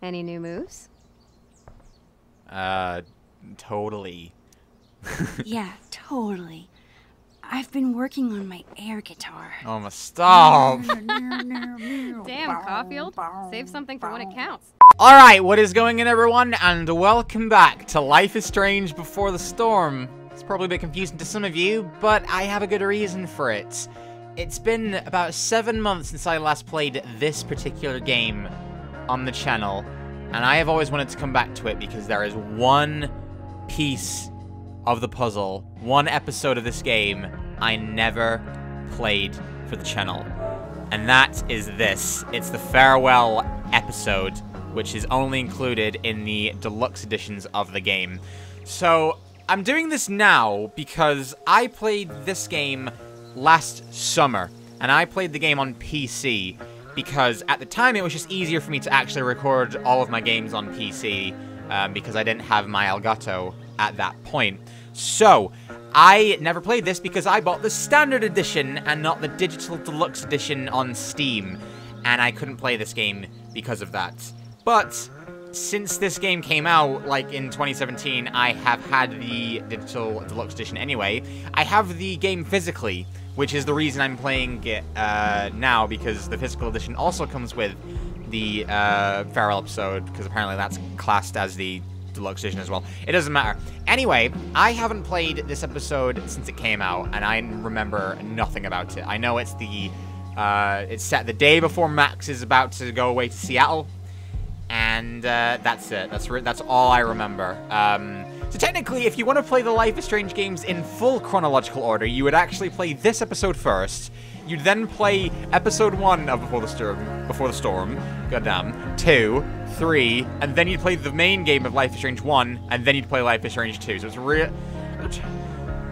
Any new moves? Uh, totally. yeah, totally. I've been working on my air guitar. Oh my stop. Damn, Caulfield. Save something for when it counts. Alright, what is going on everyone, and welcome back to Life is Strange Before the Storm. It's probably a bit confusing to some of you, but I have a good reason for it. It's been about seven months since I last played this particular game on the channel, and I have always wanted to come back to it because there is one piece of the puzzle, one episode of this game I never played for the channel. And that is this. It's the farewell episode, which is only included in the deluxe editions of the game. So, I'm doing this now because I played this game last summer, and I played the game on PC because at the time it was just easier for me to actually record all of my games on PC um, because I didn't have my Elgato at that point. So, I never played this because I bought the standard edition and not the digital deluxe edition on Steam, and I couldn't play this game because of that. But, since this game came out, like in 2017, I have had the digital deluxe edition anyway. I have the game physically, which is the reason I'm playing it uh, now, because the physical edition also comes with the uh, Farewell episode, because apparently that's classed as the deluxe edition as well. It doesn't matter. Anyway, I haven't played this episode since it came out, and I remember nothing about it. I know it's the uh, it's set the day before Max is about to go away to Seattle, and uh, that's it. That's that's all I remember. Um, so technically, if you want to play the Life is Strange games in full chronological order, you would actually play this episode first. You'd then play episode one of Before the Storm, Before the Storm, goddamn, two, three, and then you'd play the main game of Life is Strange one, and then you'd play Life is Strange two. So it's real.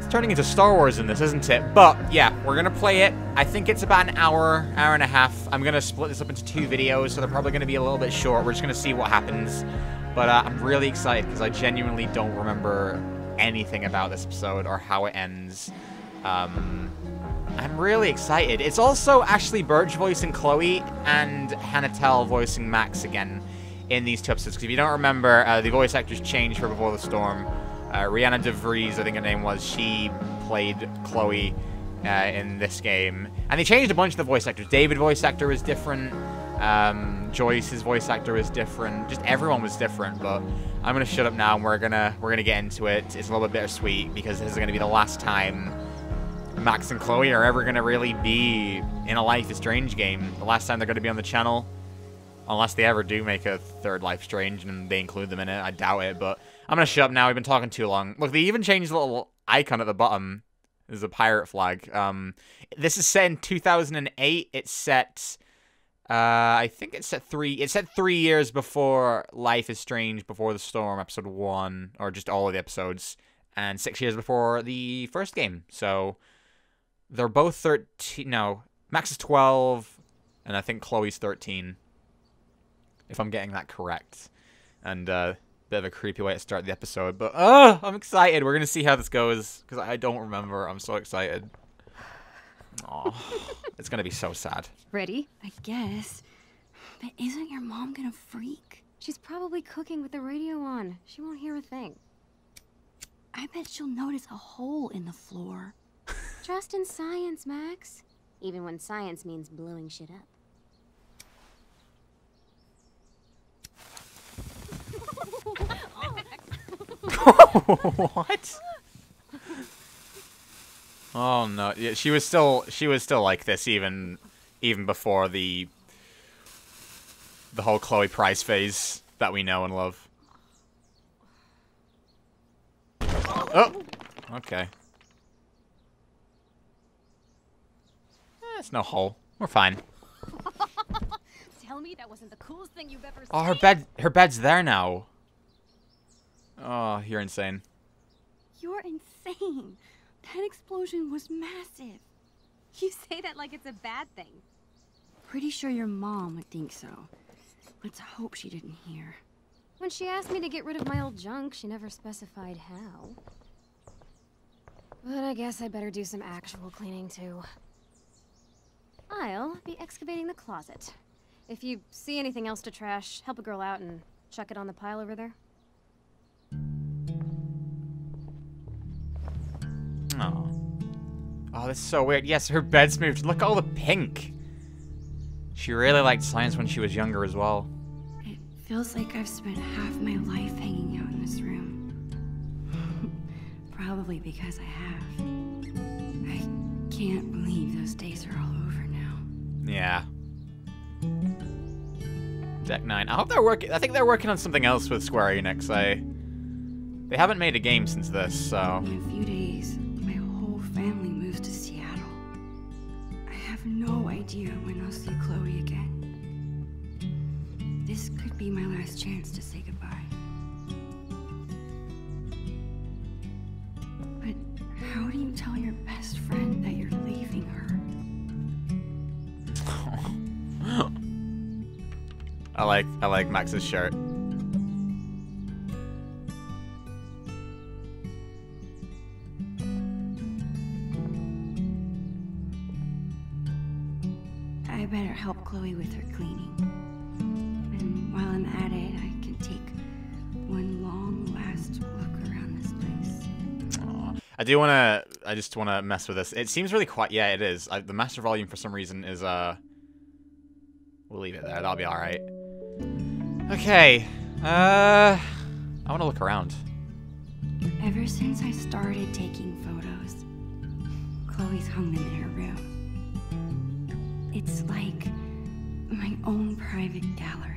It's turning into Star Wars in this, isn't it? But yeah, we're gonna play it. I think it's about an hour, hour and a half. I'm gonna split this up into two videos, so they're probably gonna be a little bit short. We're just gonna see what happens. But uh, I'm really excited because I genuinely don't remember anything about this episode or how it ends. Um, I'm really excited. It's also Ashly Burch voicing Chloe and Hannah Telle voicing Max again in these two episodes. Because if you don't remember, uh, the voice actors changed for Before the Storm. Uh, Rhianna DeVries, I think her name was, she played Chloe uh, in this game. And they changed a bunch of the voice actors. David voice actor was different. Um, Joyce's voice actor was different. Just everyone was different. But I'm gonna shut up now, and we're gonna we're gonna get into it. It's a little bit bittersweet because this is gonna be the last time Max and Chloe are ever gonna really be in a Life is Strange game. The last time they're gonna be on the channel, unless they ever do make a third Life Strange and they include them in it. I doubt it. But I'm gonna shut up now. We've been talking too long. Look, they even changed the little icon at the bottom. There's a pirate flag. Um, this is set in 2008. It's set. Uh, I think it's set three. It's set three years before Life is Strange, before the Storm, episode one, or just all of the episodes, and six years before the first game. So they're both thirteen. No, Max is twelve, and I think Chloe's thirteen. If I'm getting that correct, and uh, bit of a creepy way to start the episode, but uh, I'm excited. We're gonna see how this goes because I don't remember. I'm so excited. Oh, it's gonna be so sad. Ready? I guess. But isn't your mom gonna freak? She's probably cooking with the radio on. She won't hear a thing. I bet she'll notice a hole in the floor. Trust in science, Max. Even when science means blowing shit up. What? Oh no! Yeah, she was still she was still like this even even before the the whole Chloe Price phase that we know and love. Oh, okay. Eh, it's no hole. We're fine. Tell me that wasn't the coolest thing you've ever seen. Oh, her bed her bed's there now. Oh, you're insane. You're insane. That explosion was massive. You say that like it's a bad thing. Pretty sure your mom would think so. Let's hope she didn't hear. When she asked me to get rid of my old junk, she never specified how. But I guess I better do some actual cleaning too. I'll be excavating the closet. If you see anything else to trash, help a girl out and chuck it on the pile over there. Oh. Oh, that's so weird. Yes, her bed's moved. Look at all the pink. She really liked science when she was younger as well. It feels like I've spent half my life hanging out in this room. Probably because I have. I can't believe those days are all over now. Yeah. Deck 9. I hope they're working. I think they're working on something else with Square Enix. I. They haven't made a game since this, so. In a few days, be my last chance to say goodbye. But how do you tell your best friend that you're leaving her? I like I like Max's shirt. I better help Chloe with her cleaning. While I'm at it, I can take one long last look around this place. Aw. I do want to. I just want to mess with this. It seems really quiet. Yeah, it is. I, the master volume for some reason is uh. We'll leave it there. That'll be all right. Okay. Uh. I want to look around. Ever since I started taking photos, Chloe's hung them in her room. It's like my own private gallery.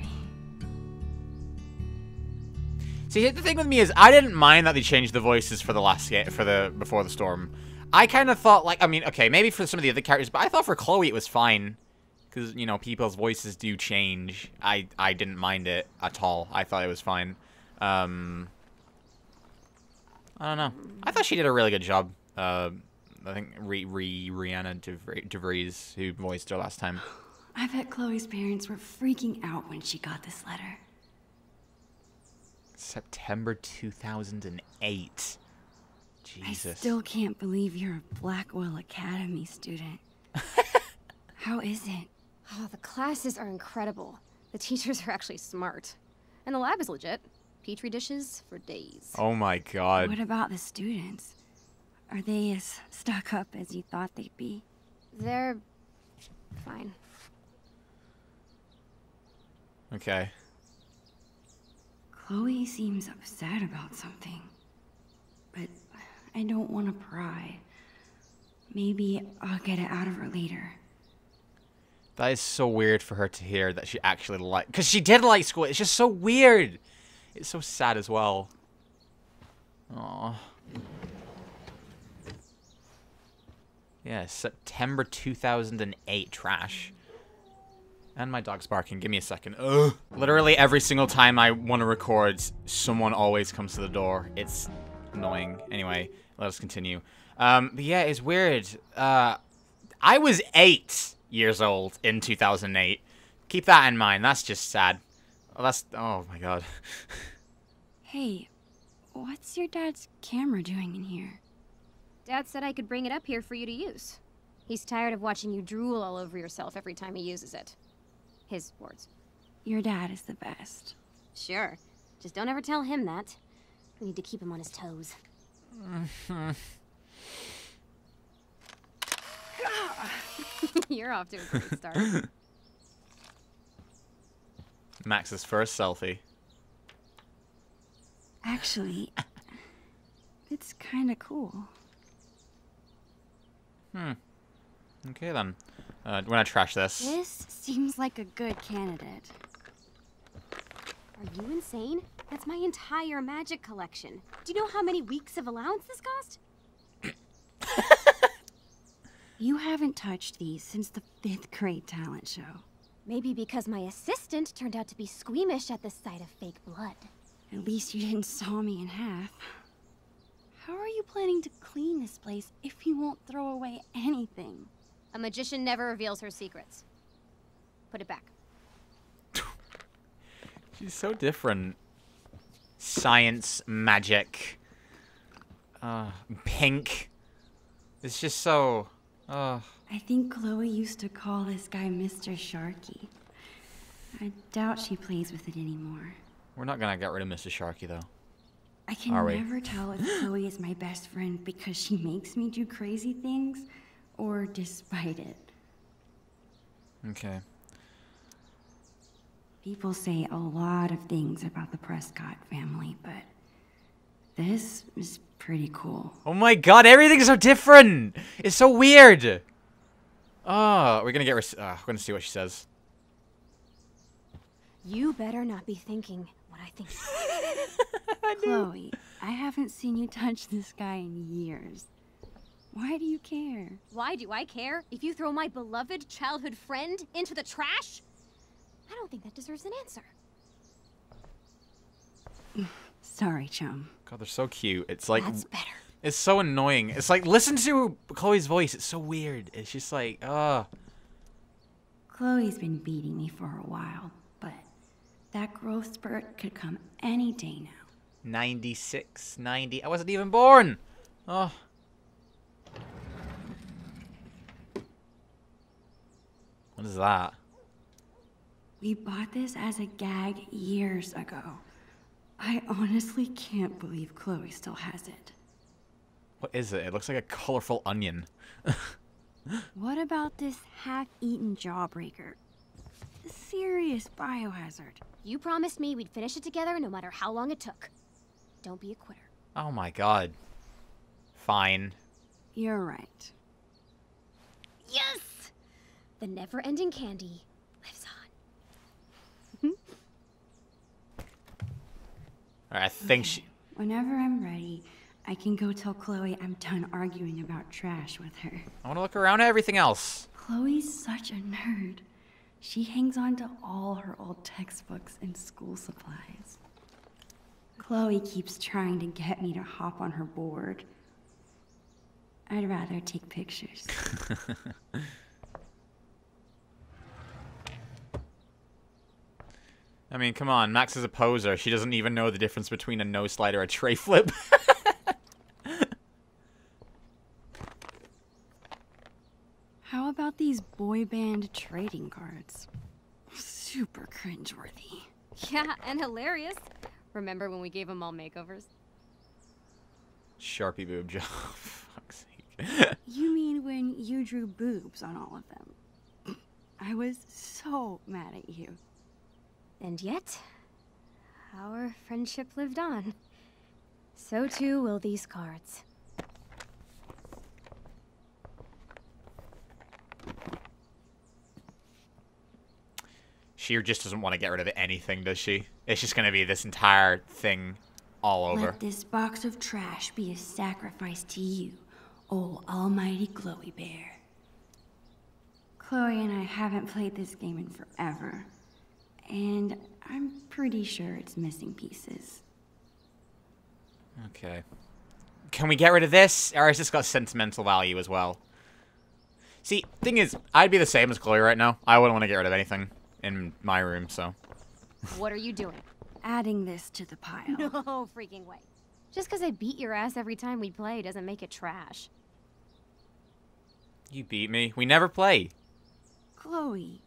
See, the thing with me is, I didn't mind that they changed the voices for the last game, for the before the storm. I kind of thought, like, I mean, okay, maybe for some of the other characters, but I thought for Chloe it was fine, because you know people's voices do change. I I didn't mind it at all. I thought it was fine. Um, I don't know. I thought she did a really good job. Uh, I think Re, Re Rhianna DeVries, who voiced her last time. I bet Chloe's parents were freaking out when she got this letter. September 2008. Jesus. I Jesus. still can't believe you're a Blackwell Academy student. How is it? Oh, the classes are incredible. The teachers are actually smart. And the lab is legit. Petri dishes for days. Oh my god. What about the students? Are they as stuck up as you thought they'd be? They're fine. Okay. Chloe seems upset about something. But I don't want to pry. Maybe I'll get it out of her later. That is so weird for her to hear that she actually liked... because she did like school. It's just so weird. It's so sad as well. Aww. Yeah, September 2008 trash. And my dog's barking. Give me a second. Ugh. Literally every single time I want to record, someone always comes to the door. It's annoying. Anyway, let us continue. Um, but yeah, it's weird. Uh, I was eight years old in 2008. Keep that in mind. That's just sad. Oh, that's oh my god. Hey, what's your dad's camera doing in here? Dad said I could bring it up here for you to use. He's tired of watching you drool all over yourself every time he uses it. His words. Your dad is the best. Sure. Just don't ever tell him that. We need to keep him on his toes. You're off to a great start. Max's first selfie. Actually, it's kind of cool. Hmm. Okay then. Uh, we're gonna trash this. This seems like a good candidate. Are you insane? That's my entire magic collection. Do you know how many weeks of allowance this cost? You haven't touched these since the fifth grade talent show. Maybe because my assistant turned out to be squeamish at the sight of fake blood. At least you didn't saw me in half. How are you planning to clean this place if you won't throw away anything? A magician never reveals her secrets. Put it back. She's so different. Science, magic, uh, pink. It's just so. Uh, I think Chloe used to call this guy Mr. Sharky. I doubt she plays with it anymore. We're not gonna get rid of Mr. Sharky, though. I can never tell if Chloe is my best friend because she makes me do crazy things or despite it. Okay. People say a lot of things about the Prescott family, but this is pretty cool. Oh my god, everything's so different! It's so weird! Oh, we're gonna get. Res- uh, we're gonna see what she says. You better not be thinking what I think. Chloe, I haven't seen you touch this guy in years. Why do you care? Why do I care if you throw my beloved childhood friend into the trash? I don't think that deserves an answer. Sorry, chum. God, they're so cute. It's like That's better. it's so annoying. It's like listen to Chloe's voice. It's so weird. It's just like, uh Chloe's been beating me for a while, but that growth spurt could come any day now. 96, 90. I wasn't even born. Oh. What is that? We bought this as a gag years ago. I honestly can't believe Chloe still has it. What is it? It looks like a colorful onion. What about this half-eaten jawbreaker? A Serious biohazard. You promised me we'd finish it together no matter how long it took. Don't be a quitter. Oh my god. Fine. You're right. Yes! The never ending candy lives on. Mm-hmm. Alright, I think she. Whenever I'm ready, I can go tell Chloe I'm done arguing about trash with her. I want to look around at everything else. Chloe's such a nerd. She hangs on to all her old textbooks and school supplies. Chloe keeps trying to get me to hop on her board. I'd rather take pictures. I mean, come on. Max is a poser. She doesn't even know the difference between a no slide or a tray flip. How about these boy band trading cards? Super cringeworthy. Yeah, and hilarious. Remember when we gave them all makeovers? Sharpie boob job. Fuck's sake. You mean when you drew boobs on all of them? I was so mad at you. And yet, our friendship lived on. So too will these cards. she just doesn't want to get rid of anything, does she? It's just gonna be this entire thing all over. Let this box of trash be a sacrifice to you, oh almighty Chloe Bear. Chloe and I haven't played this game in forever, and I'm pretty sure it's missing pieces. Okay. Can we get rid of this? Or has this got sentimental value as well? See, thing is, I'd be the same as Chloe right now. I wouldn't want to get rid of anything in my room, so. What are you doing? Adding this to the pile. No freaking way. Just because I beat your ass every time we play doesn't make it trash. You beat me. We never play. Chloe,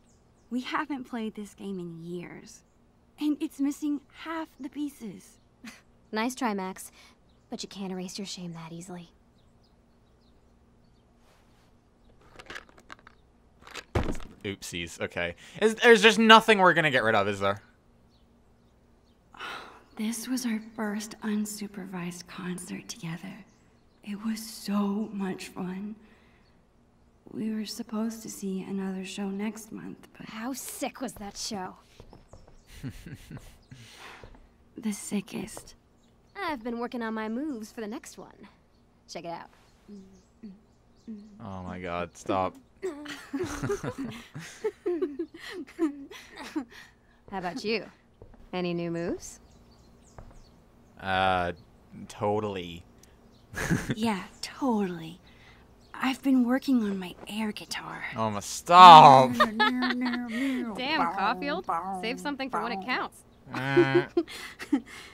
we haven't played this game in years, and it's missing half the pieces. Nice try, Max. But you can't erase your shame that easily. Oopsies. Okay. Is, there's just nothing we're gonna get rid of, is there? This was our first unsupervised concert together. It was so much fun. We were supposed to see another show next month, but How sick was that show? the sickest. I've been working on my moves for the next one. Check it out. Oh my god, stop. How about you? Any new moves? Uh, totally. yeah, totally. I've been working on my air guitar. Oh my, stop! Damn, Caulfield. Save something for when it counts. Uh,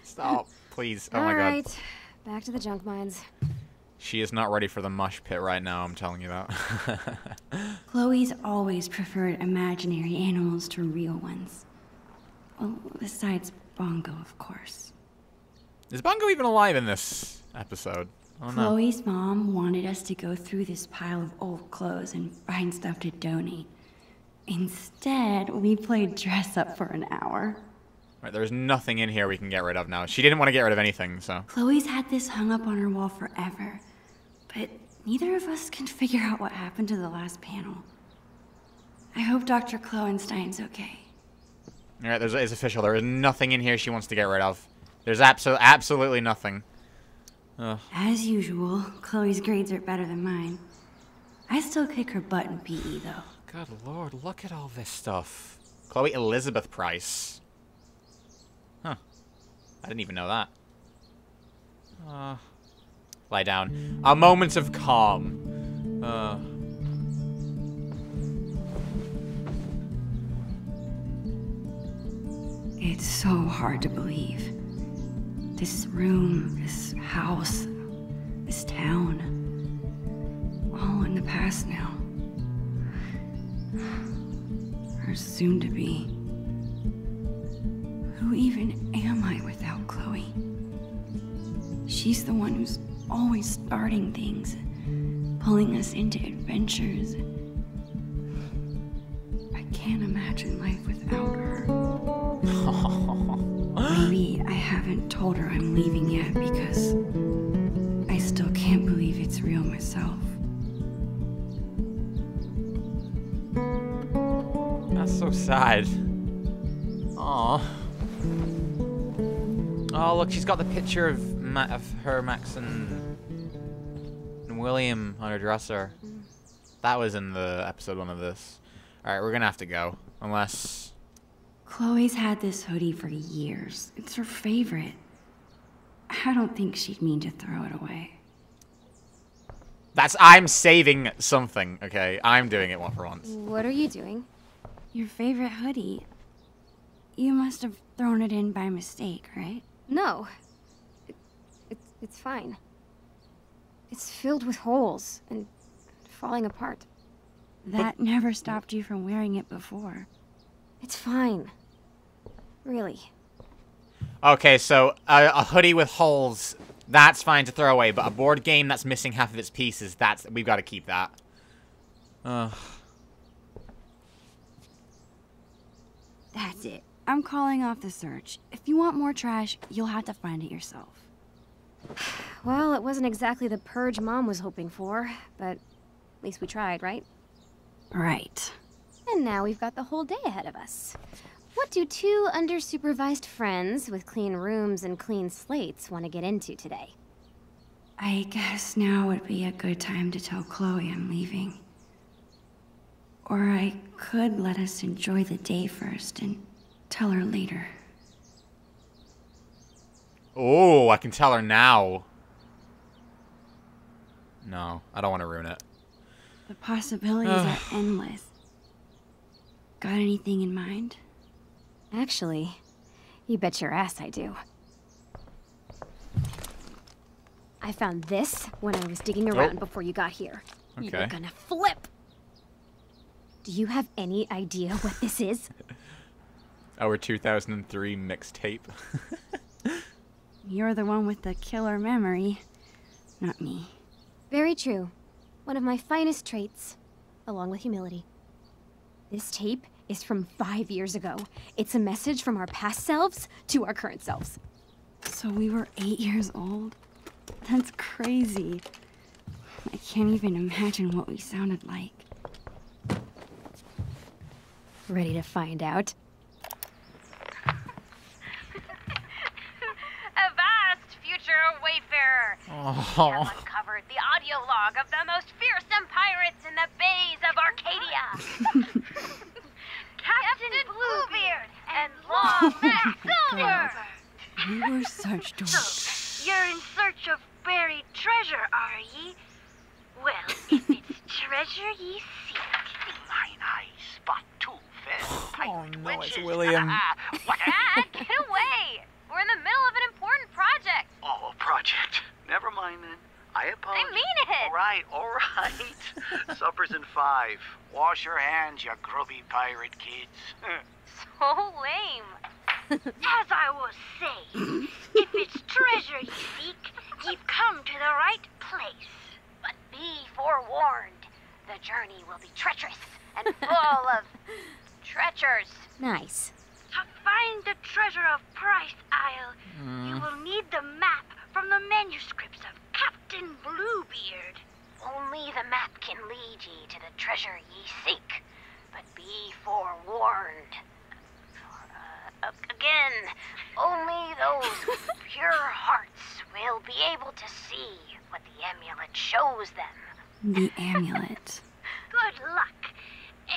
stop, please. Oh my god. Alright, back to the junk mines. She is not ready for the mush pit right now, I'm telling you that. Chloe's always preferred imaginary animals to real ones. Well, besides Bongo, of course. Is Bongo even alive in this episode? Oh no. Chloe's mom wanted us to go through this pile of old clothes and find stuff to donate. Instead, we played dress up for an hour. Right, there's nothing in here we can get rid of now. She didn't want to get rid of anything, so. Chloe's had this hung up on her wall forever, but neither of us can figure out what happened to the last panel. I hope Dr. Kloenstein's okay. Alright, there's it's official. There is nothing in here she wants to get rid of. There's abso- absolutely nothing. Ugh. As usual, Chloe's grades are better than mine. I still kick her butt in PE, though. Good lord, look at all this stuff. Chloe Elizabeth Price. Huh. I didn't even know that. Uh, lie down. A moment of calm. Uh. It's so hard to believe. This room, this house, this town. All in the past now. Or soon to be. Who even am I without Chloe? She's the one who's always starting things, pulling us into adventures. I can't imagine life without her. I haven't told her I'm leaving yet because I still can't believe it's real myself. That's so sad. Aw. Oh, look, she's got the picture of Ma- of her, Max, and, and William on her dresser. That was in the episode one of this. Alright, we're gonna have to go. Unless... Chloe's had this hoodie for years. It's her favorite. I don't think she'd mean to throw it away. That's... I'm saving something, okay? I'm doing it one for once. What are you doing? Your favorite hoodie. You must have thrown it in by mistake, right? No. It, it's, it's fine. It's filled with holes and falling apart. That never stopped you from wearing it before. It's fine. Really. Okay, so a, a hoodie with holes, that's fine to throw away, but a board game that's missing half of its pieces, that's... We've got to keep that. Ugh. That's it. I'm calling off the search. If you want more trash, you'll have to find it yourself. Well, it wasn't exactly the purge Mom was hoping for, but at least we tried, right? Right. And now we've got the whole day ahead of us. What do two undersupervised friends with clean rooms and clean slates want to get into today? I guess now would be a good time to tell Chloe I'm leaving. Or I could let us enjoy the day first and tell her later. Oh, I can tell her now. No, I don't want to ruin it. The possibilities are endless. Got anything in mind? Actually, you bet your ass I do. I found this when I was digging around oh. before you got here. You're gonna flip. Do you have any idea what this is? Our 2003 mixtape. You're the one with the killer memory, not me. Very true. One of my finest traits, along with humility. This tape is from five years ago. It's a message from our past selves to our current selves. So we were eight years old? That's crazy. I can't even imagine what we sounded like. Ready to find out? Avast, future wayfarer! Oh. Have uncovered the audio log of the most fearsome pirates in the bays of Arcadia. Captain Bluebeard and Long Max Silver. We were such dorks. You're in search of buried treasure, are ye? Well, if it's treasure ye seek, Mine eyes spot two fair oh, pirate no, it's. William. what Dad, get away! We're in the middle of an important project. oh, project. Never mind then. I apologize. I mean it. All right, all right. Supper's in five. Wash your hands, you grubby pirate kids. So lame. As I was saying, if it's treasure ye seek, ye've come to the right place. But be forewarned, the journey will be treacherous and full of treacherous. Nice. To find the treasure of Price Isle, you will need the map from the manuscripts of Captain Bluebeard. Only the map can lead ye to the treasure ye seek. But be forewarned. Uh, again, only those with pure hearts will be able to see what the amulet shows them. The amulet. Good luck.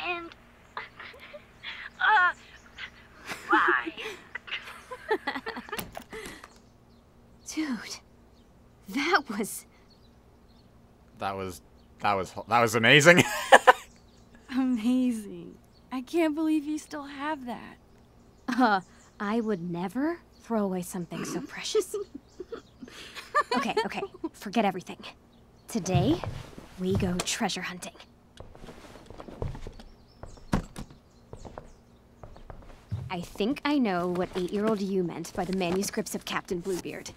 And. Uh. Bye. Dude, that was. That was that was that was amazing. Amazing. I can't believe you still have that. Uh, I would never throw away something so precious. okay, okay, forget everything. Today, we go treasure hunting. I think I know what eight year old you meant by the manuscripts of Captain Bluebeard.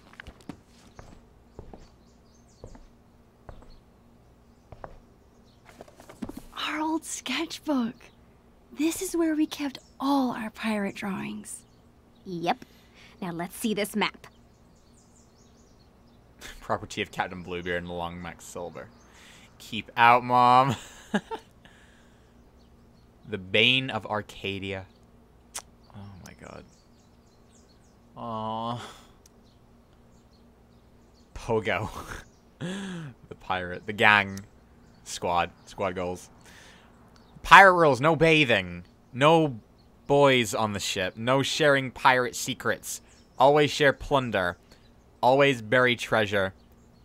Our old sketchbook. This is where we kept all our pirate drawings. Yep. Now let's see this map. Property of Captain Bluebeard and Long Max Silver. Keep out, mom. the Bane of Arcadia. God. Aww. Pogo. the pirate. The gang. Squad. Squad goals. Pirate rules. No bathing. No boys on the ship. No sharing pirate secrets. Always share plunder. Always bury treasure.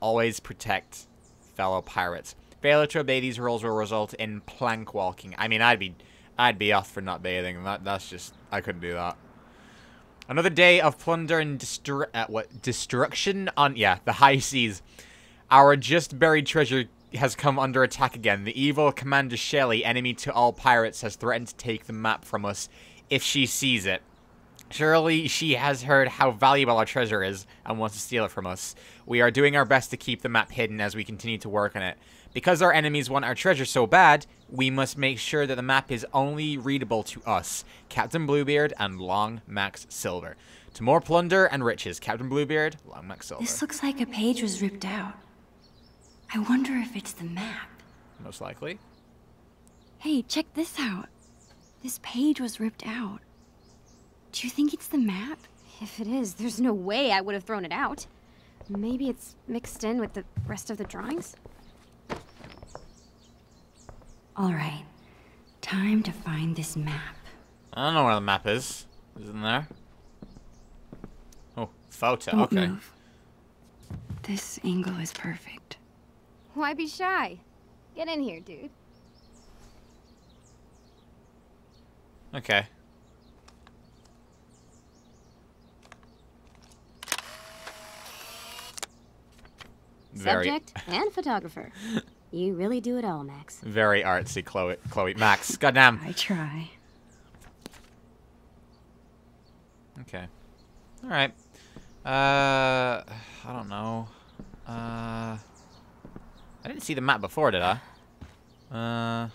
Always protect fellow pirates. Failure to obey these rules will result in plank walking. I mean, I'd be, I'd be off for not bathing. That that's just, I couldn't do that. Another day of plunder and destru- uh, what destruction on yeah the high seas. Our just buried treasure has come under attack again. The evil Commander Shelley, enemy to all pirates, has threatened to take the map from us if she sees it. Surely she has heard how valuable our treasure is and wants to steal it from us. We are doing our best to keep the map hidden as we continue to work on it. Because our enemies want our treasure so bad, we must make sure that the map is only readable to us, Captain Bluebeard and Long Max Silver. To more plunder and riches, Captain Bluebeard, Long Max Silver. This looks like a page was ripped out. I wonder if it's the map. Most likely. Hey, check this out. This page was ripped out. Do you think it's the map? If it is, there's no way I would have thrown it out. Maybe it's mixed in with the rest of the drawings? All right. Time to find this map. I don't know where the map is. Isn't there? Oh, photo. Don't okay. move. This angle is perfect. Why be shy? Get in here, dude. Okay. Very, Subject and photographer. You really do it all, Max. very artsy, Chloe. Chloe, Max. Goddamn. I try. Okay. All right. Uh, I don't know. Uh, I didn't see the map before, did I? Uh,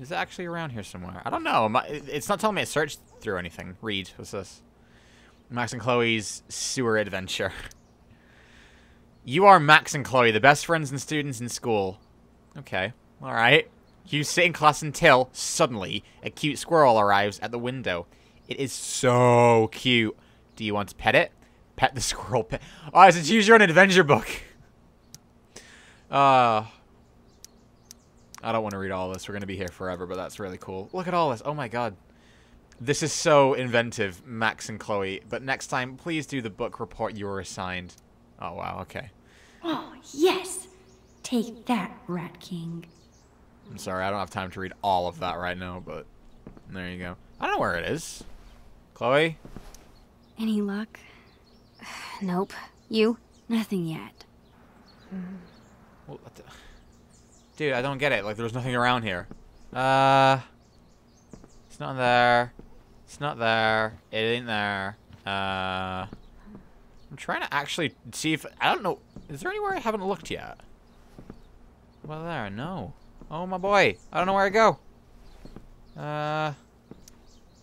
is it actually around here somewhere? I don't know. It's not telling me to search through anything. Read. What's this? Max and Chloe's sewer adventure. You are Max and Chloe, the best friends and students in school. Okay. All right. You sit in class until, suddenly, a cute squirrel arrives at the window. It is so cute. Do you want to pet it? Pet the squirrel. Pet. Oh, it's a choose your own adventure book. Uh, I don't want to read all this. We're going to be here forever, but that's really cool. Look at all this. Oh my god. This is so inventive, Max and Chloe. But next time, please do the book report you were assigned. Oh, wow. Okay. Oh, yes! Take that, Rat King. I'm sorry. I don't have time to read all of that right now, but there you go. I don't know where it is. Chloe? Any luck? Nope. You? Nothing yet. Well, Dude, I don't get it. Like, there's nothing around here. Uh, it's not there. It's not there. It ain't there. Uh, I'm trying to actually see if I don't know. Is there anywhere I haven't looked yet? Well, there. No. Oh my boy. I don't know where to go. Uh.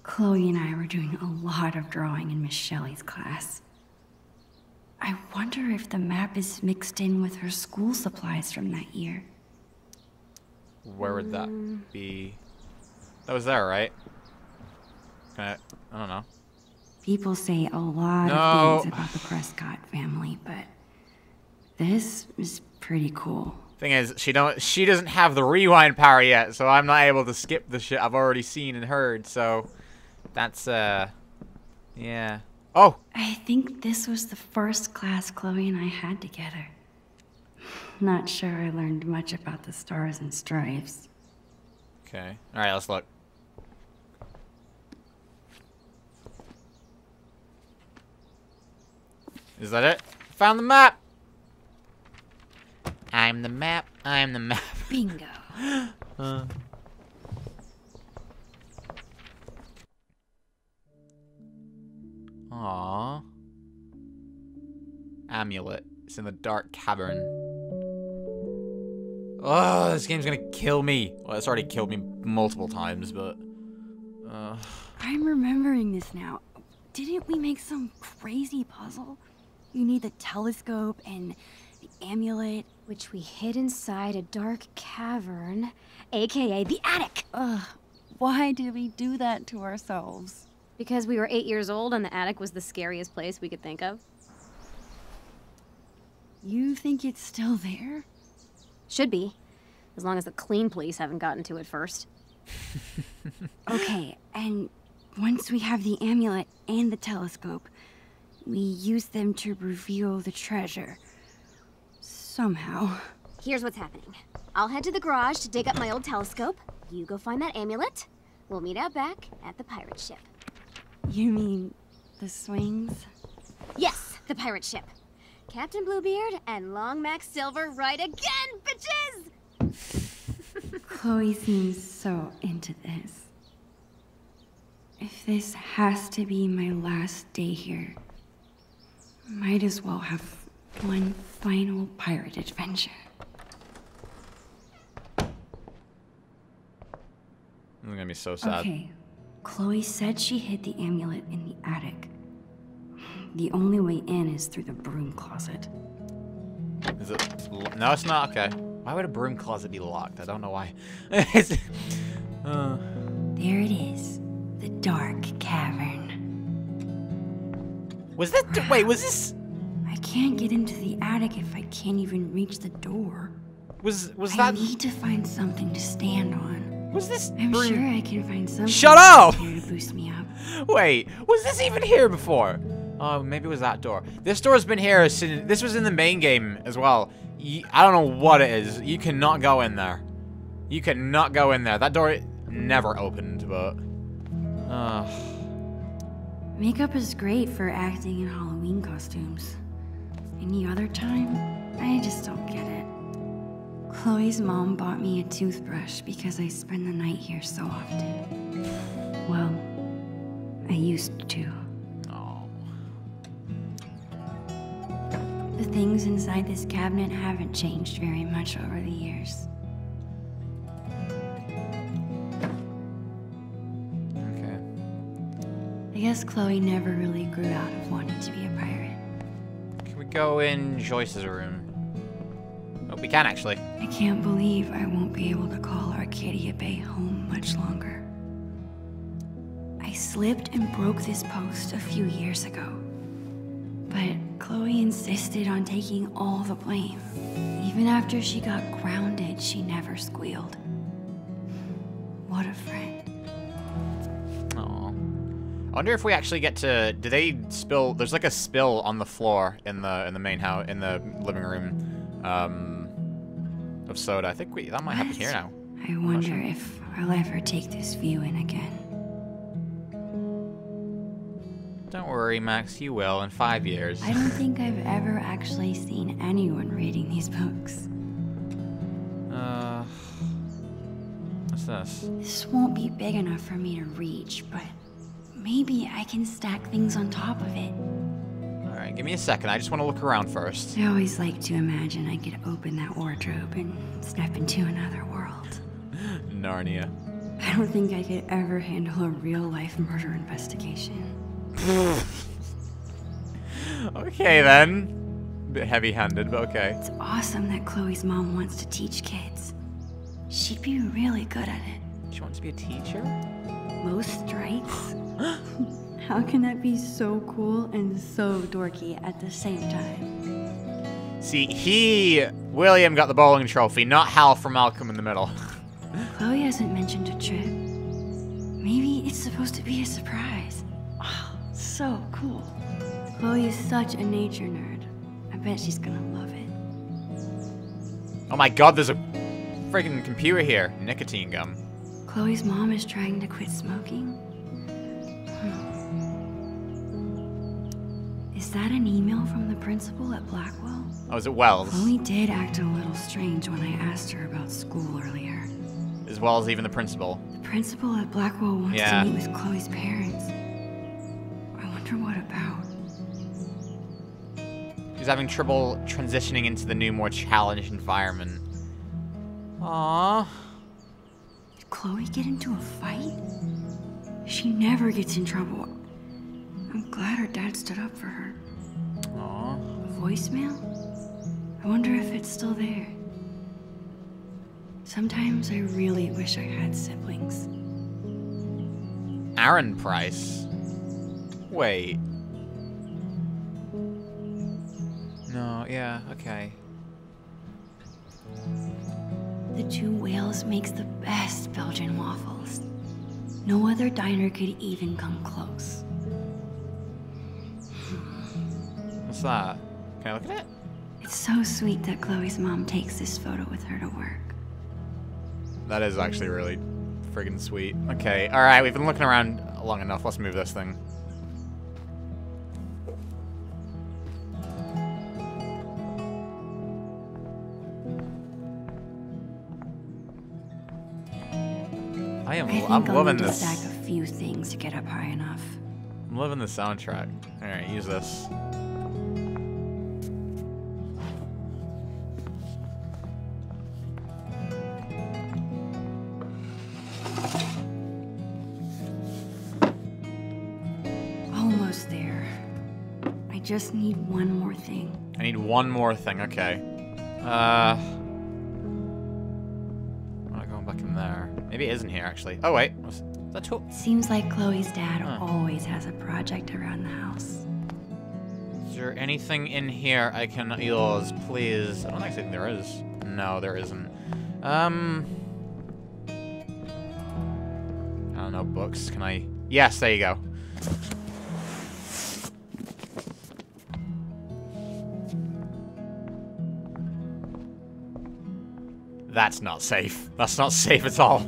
Chloe and I were doing a lot of drawing in Miss Shelley's class. I wonder if the map is mixed in with her school supplies from that year. Where would that be? That was there, right? I, I don't know. People say a lot No. of things about the Prescott family, but this is pretty cool. Thing is, she don't she doesn't have the rewind power yet, so I'm not able to skip the shit I've already seen and heard. So that's uh, yeah. Oh, I think this was the first class Chloe and I had together. Not sure I learned much about the stars and stripes. okay. All right, let's look. Is that it? Found the map. I'm the map. I'm the map. Bingo. Uh. Aww. Amulet. It's in the dark cavern. Oh, this game's gonna kill me. Well, it's already killed me multiple times, but. Uh, I'm remembering this now. Didn't we make some crazy puzzle? You need the telescope and amulet. Which we hid inside a dark cavern, aka the attic. Ugh, why did we do that to ourselves? Because we were eight years old and the attic was the scariest place we could think of. You think it's still there? Should be. As long as the clean police haven't gotten to it first. Okay, and once we have the amulet and the telescope, we use them to reveal the treasure. Somehow. Here's what's happening. I'll head to the garage to dig up my old telescope. You go find that amulet. We'll meet out back at the pirate ship. You mean the swings? Yes, the pirate ship. Captain Bluebeard and Long Max Silver right again, bitches! Chloe seems so into this. If this has to be my last day here, might as well have one final pirate adventure. I'm gonna be so sad. Okay. Chloe said she hid the amulet in the attic. The only way in is through the broom closet. Is it? No, it's not. Okay. Why would a broom closet be locked? I don't know why. Uh, There it is. The dark cavern. was that? Wait, was this? I can't get into the attic if I can't even reach the door. Was was I that? need to find something to stand on. Was this? I'm sure I can find something Shut up! here to boost me up. Wait, was this even here before? Oh, maybe it was that door. This door's been here since. This was in the main game as well. I don't know what it is. You cannot go in there. You cannot go in there. That door never opened, but. Uh, Makeup is great for acting in Halloween costumes. Any other time, I just don't get it. Chloe's mom bought me a toothbrush because I spend the night here so often. Well, I used to. oh. The things inside this cabinet haven't changed very much over the years. Okay. I guess Chloe never really grew out of wanting to be a pirate. Go in Joyce's room? Oh, we can actually. I can't believe I won't be able to call Arcadia Bay home much longer. I slipped and broke this post a few years ago. But Chloe insisted on taking all the blame. Even after she got grounded, she never squealed. What a friend. I wonder if we actually get to. Do they spill? There's like a spill on the floor in the in the main house in the living room, um, of soda. I think we that might happen here now. I wonder if I'll ever take this view in again. Don't worry, Max. You will in five years. I don't think I've ever actually seen anyone reading these books. Uh, what's this? This won't be big enough for me to reach, but Maybe I can stack things on top of it. Alright, give me a second. I just want to look around first. I always like to imagine I could open that wardrobe and step into another world. Narnia. I don't think I could ever handle a real life murder investigation. Okay then. Bit heavy handed, but okay. It's awesome that Chloe's mom wants to teach kids. She'd be really good at it. She wants to be a teacher? Most strikes? How can that be so cool and so dorky at the same time? See, he, William, got the bowling trophy, not Hal from Malcolm in the Middle. Chloe hasn't mentioned a trip. Maybe it's supposed to be a surprise. Oh, so cool. Chloe is such a nature nerd. I bet she's gonna love it. Oh my god, there's a freaking computer here. Nicotine gum. Chloe's mom is trying to quit smoking. Is that an email from the principal at Blackwell? Oh, is it Wells? Chloe did act a little strange when I asked her about school earlier. As well as even the principal. The principal at Blackwell wants Yeah. to meet with Chloe's parents. I wonder what about. He's having trouble transitioning into the new, more challenged environment. Aww. Did Chloe get into a fight? She never gets in trouble. I'm glad her dad stood up for her. Voicemail? I wonder if it's still there. Sometimes I really wish I had siblings. Aaron Price. Wait. No, yeah, okay. The Two Whales makes the best Belgian waffles. No other diner could even come close. What's that? Can I look at it? It's so sweet that Chloe's mom takes this photo with her to work. That is actually really friggin' sweet. Okay, alright, we've been looking around long enough. Let's move this thing. I am I think I'm I'll loving this. stack a few things to get up high enough. I'm loving the soundtrack. Alright, use this. Just need one more thing. I need one more thing, okay. Uh. I'm not going back in there. Maybe it isn't here, actually. Oh, wait. Was, is that tool? Seems like Chloe's dad Huh. always has a project around the house. Is there anything in here I can use, please? I don't think there is. No, there isn't. Um. I don't know, books. Can I? Yes, there you go. That's not safe. That's not safe at all.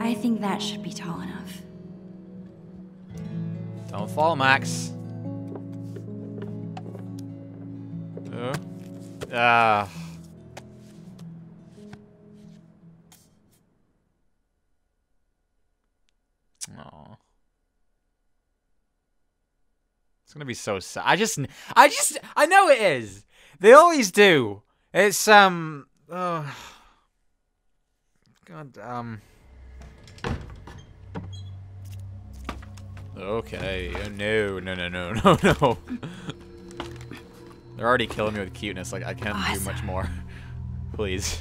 I think that should be tall enough. Don't fall, Max. Uh. Ah. Aw. It's gonna be so sad. I just, I just, I know it is. They always do. It's um, uh, God, um. Okay. uh, No, no, no, no, no, no. They're already killing me with cuteness. Like I can't do much more. Please.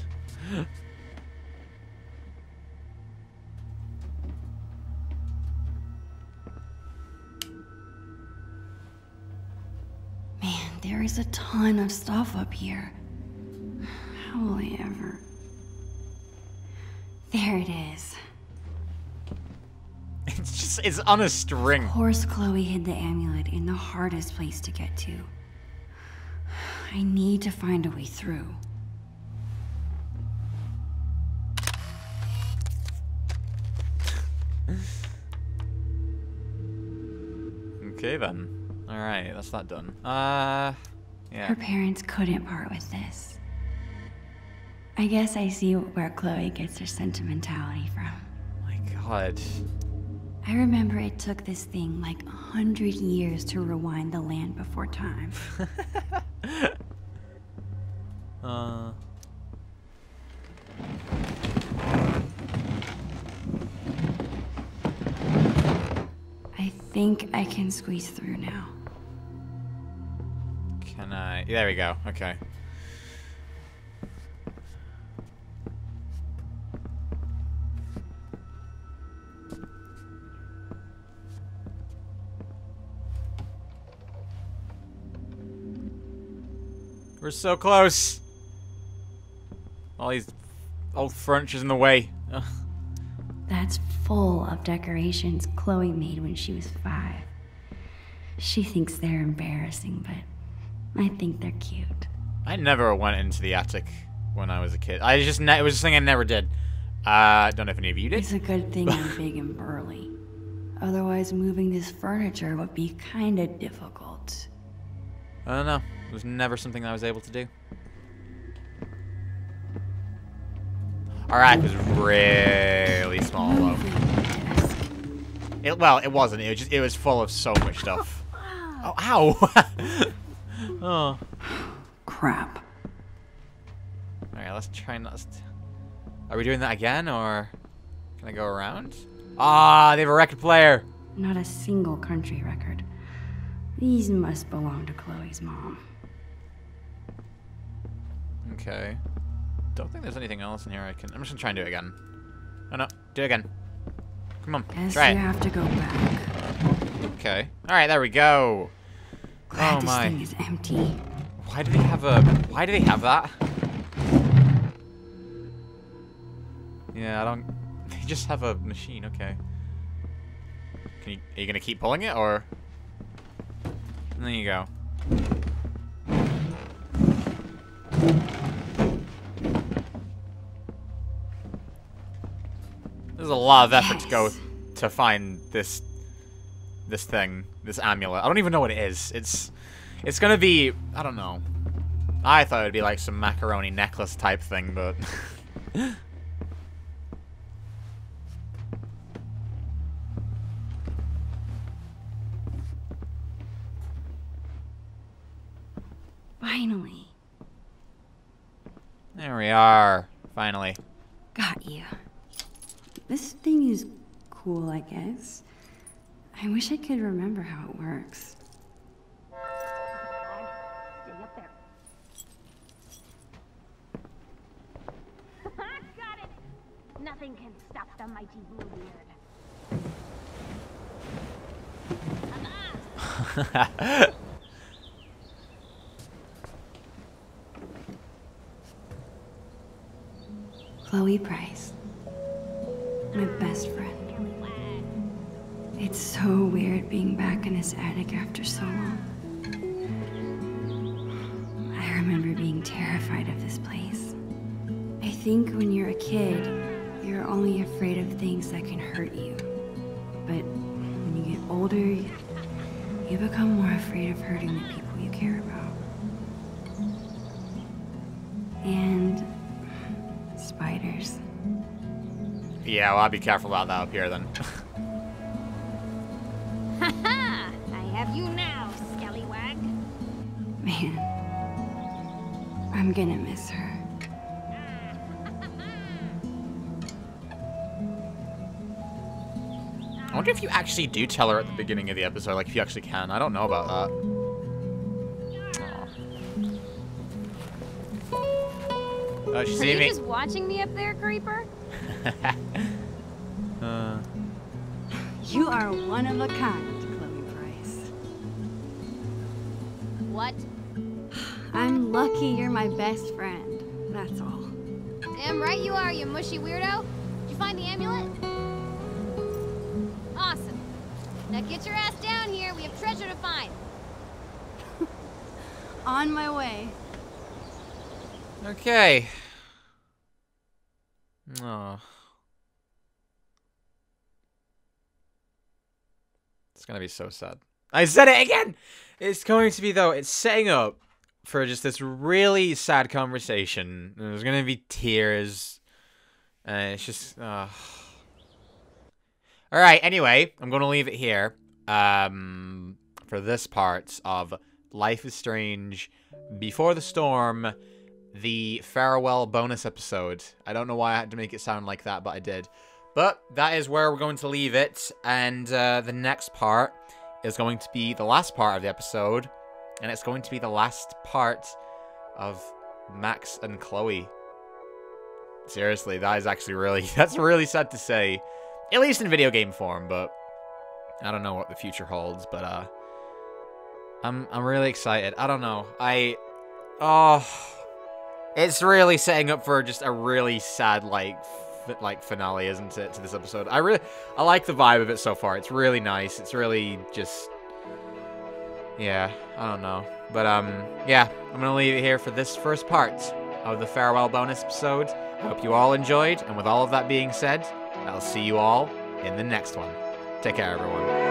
Man, there is a ton of stuff up here. How will I ever? There it is. It's just it's on a string. Of course, Chloe hid the amulet in the hardest place to get to. I need to find a way through. Okay then. All right, that's that done. Uh, yeah. Her parents couldn't part with this. I guess I see where Chloe gets her sentimentality from. My God. I remember it took this thing like a hundred years to rewind the land before time. Uh. I think I can squeeze through now. Can I? There we go. Okay. We're so close. All these old furniture's in the way. Ugh. That's full of decorations Chloe made when she was five. She thinks they're embarrassing, but I think they're cute. I never went into the attic when I was a kid. I just ne- it was a thing I never did. Uh, I don't know if any of you did. It's a good thing I'm big and burly. Otherwise, moving this furniture would be kinda difficult. I don't know. It was never something I was able to do. Our attic was really small though. It, well, it wasn't. It was just it was full of so much stuff. Oh, ow! oh. Crap. All right, let's try not. Are we doing that again, or can I go around? Ah, they have a record player. Not a single country record. These must belong to Chloe's mom. Okay. Don't think there's anything else in here I can. I'm just gonna try and do it again. Oh no, do it again. Come on, Guess try you it. have to go back. Okay. All right, there we go. Glad Oh this my. thing is empty. Why do they have a? Why do they have that? Yeah, I don't. They just have a machine. Okay. Can you? Are you gonna keep pulling it, or? There you go. There's a lot of effort to go to find this this thing, this amulet. I don't even know what it is. It's it's gonna be I don't know. I thought it'd be like some macaroni necklace type thing, but Finally. there we are. Finally. Got you. This thing is cool, I guess. I wish I could remember how it works. Stay up there. Got it! Nothing can stop the mighty Bluebeard. Chloe Price. Best friend. It's so weird being back in this attic after so long. I remember being terrified of this place. I think when you're a kid, you're only afraid of things that can hurt you. But when you get older, you become more afraid of hurting the people you care about. Yeah, well, I'll be careful about that up here then. Ha! ha! I have you now, scallywag. Man, I'm gonna miss her. I wonder if you actually do tell her at the beginning of the episode, like if you actually can. I don't know about that. Aw. Oh, she's Are you me. just watching me up there, Creeper? You are one of a kind, Chloe Price. What? I'm lucky you're my best friend. That's all. Damn right you are, you mushy weirdo. Did you find the amulet? Awesome. Now get your ass down here. We have treasure to find. On my way. okay. Oh. Gonna be so sad. I said it again! It's going to be, though, it's setting up for just this really sad conversation. There's gonna be tears. And it's just, uh, All right. Anyway, I'm to leave it here um, for this part of Life is Strange Before the Storm, the farewell bonus episode. I don't know why I had to make it sound like that, but I did. But that is where we're going to leave it. And uh, the next part is going to be the last part of the episode. And it's going to be the last part of Max and Chloe. Seriously, that is actually really, that's really sad to say. At least in video game form, but I don't know what the future holds, but uh, I'm, I'm really excited. I don't know. I, oh, it's really setting up for just a really sad, like, like finale, isn't it, to this episode? I really, I like the vibe of it so far. It's really nice. It's really just, yeah, I don't know. But, um, yeah, I'm gonna leave it here for this first part of the farewell bonus episode. I hope you all enjoyed, and with all of that being said, I'll see you all in the next one. Take care, everyone.